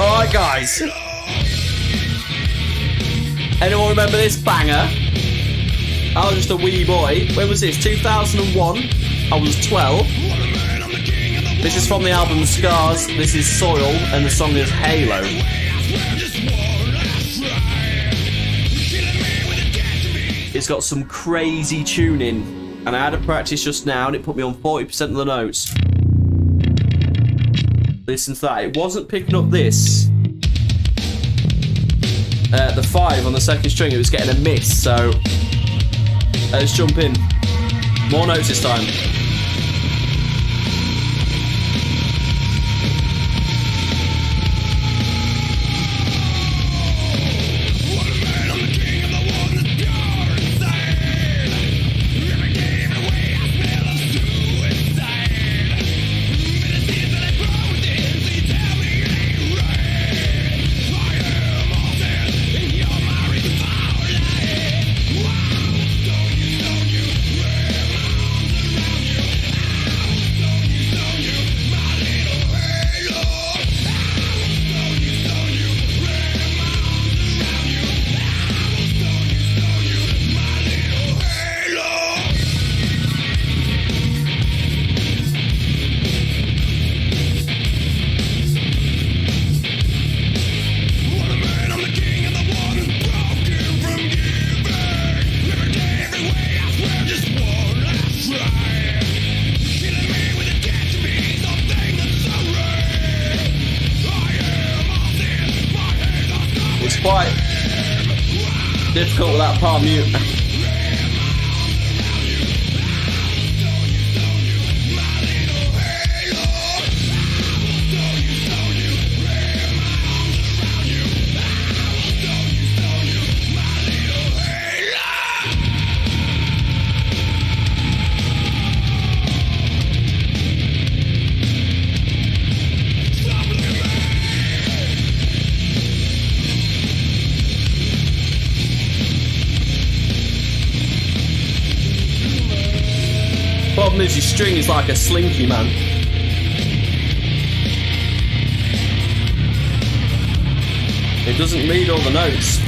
Alright, guys. Anyone remember this banger? I was just a wee boy. When was this? 2001. I was 12. This is from the album Scars. This is Soil, and the song is Halo. It's got some crazy tuning, and I had a practice just now, and it put me on 40% of the notes. Listen to that. It wasn't picking up this. Uh, the five on the second string, it was getting a miss, so let's jump in. More notes this time. It's quite difficult with that palm mute. Problem is, your string is like a slinky, man. It doesn't read all the notes.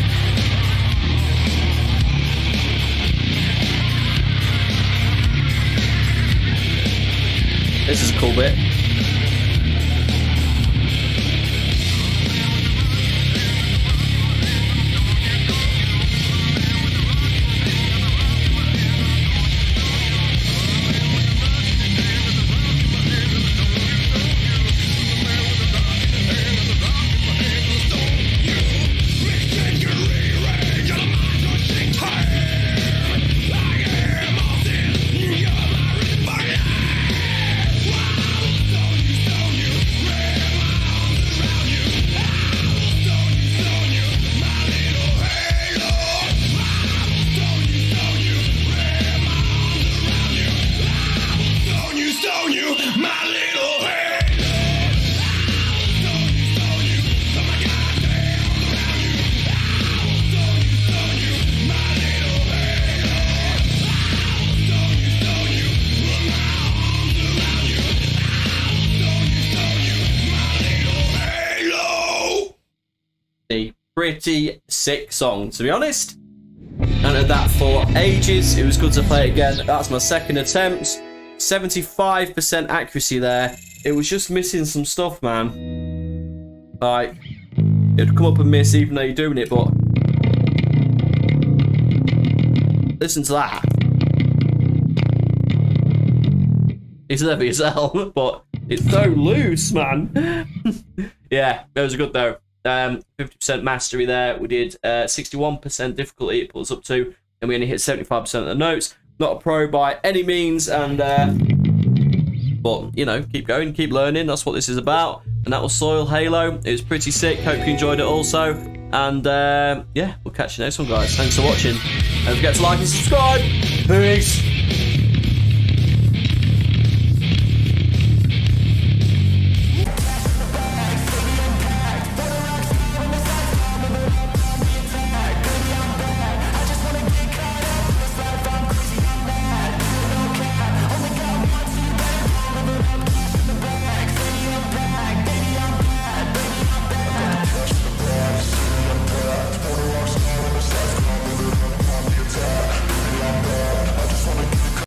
This is a cool bit. Pretty sick song, to be honest. And at that for ages, it was good to play again. That's my second attempt. 75% accuracy there. It was just missing some stuff, man. Like, it'd come up and miss even though you're doing it, but... Listen to that. It's heavy as hell, but it's so loose, man. yeah, it was good though. Um, 50% mastery there. We did uh, 61% difficulty. It pulls up to, and we only hit 75% of the notes. Not a pro by any means, and uh, but you know, keep going, keep learning. That's what this is about. And that was Soil Halo. It was pretty sick. Hope you enjoyed it also. And uh, yeah, we'll catch you next one, guys. Thanks for watching. Don't forget to like and subscribe. Peace.